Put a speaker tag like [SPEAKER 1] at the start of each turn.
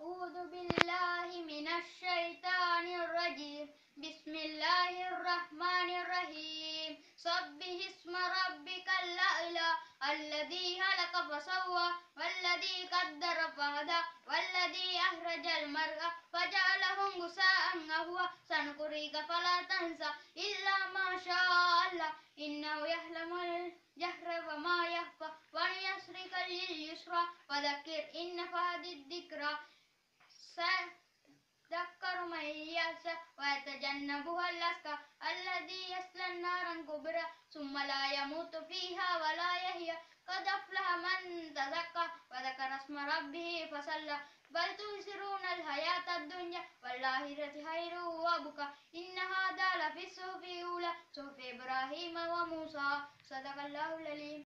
[SPEAKER 1] أعوذ بالله من الشيطان الرجيم. بسم الله الرحمن الرحيم. سبح اسم ربك الأعلى. الذي خلق فسوى والذي قدر فهدى والذي أخرج المرء فجعله غثاء أهوى سنقرئك فلا تنسى إلا ما شاء الله. إنه يعلم الجهر وما يخفى ونيسرك لليسرى. وذكر إن فهد الذكرى يخشى ويتجنبها الأشقى الذي يصلى النار الكبرى ثم لا يموت فيها ولا يحيى قد أفلح من تزكى وذكر اسم ربه فصلى. بل تؤثرون الحياة الدنيا والآخرة خير وأبقى. إن هذا لفي الصحف الأولى. صحف إبراهيم وموسى. صدق الله العليم